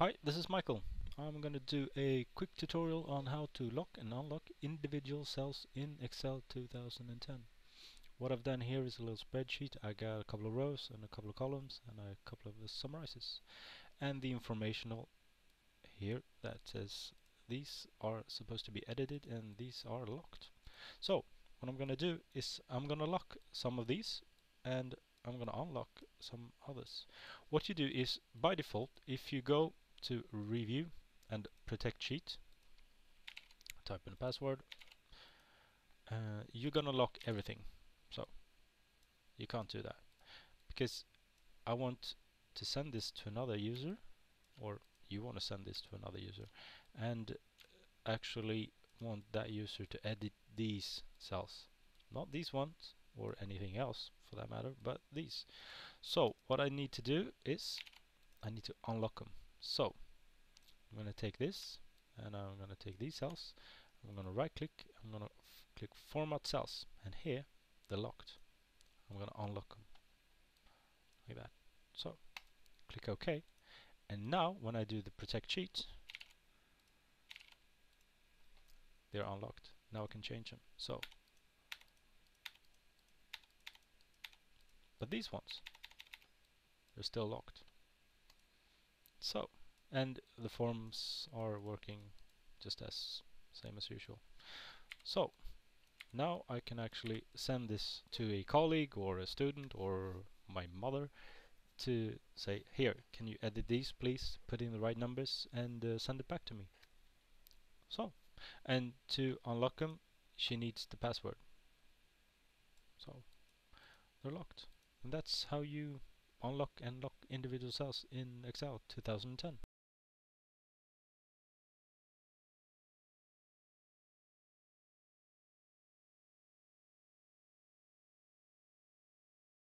Hi, this is Michael. I'm going to do a quick tutorial on how to lock and unlock individual cells in Excel 2010. What I've done here is a little spreadsheet. I got a couple of rows and a couple of columns and a couple of summarizes. And the informational here that says these are supposed to be edited and these are locked. So what I'm going to do is I'm going to lock some of these and I'm going to unlock some others. What you do is by default if you go to review and protect sheet. Type in a password. Uh, you're gonna lock everything so you can't do that. Because I want to send this to another user or you want to send this to another user and actually want that user to edit these cells. Not these ones or anything else for that matter but these. So what I need to do is I need to unlock them so I'm going to take this and I'm going to take these cells. I'm going to right click. I'm going to click format cells and here they're locked. I'm going to unlock them like that. So click OK and now when I do the protect sheet they're unlocked. Now I can change them. So but these ones they're still locked. So, and the forms are working just as same as usual. So, now I can actually send this to a colleague or a student or my mother to say, here, can you edit these please, put in the right numbers and uh, send it back to me. So, and to unlock them, she needs the password. So, they're locked. And that's how you unlock and lock individual cells in Excel 2010.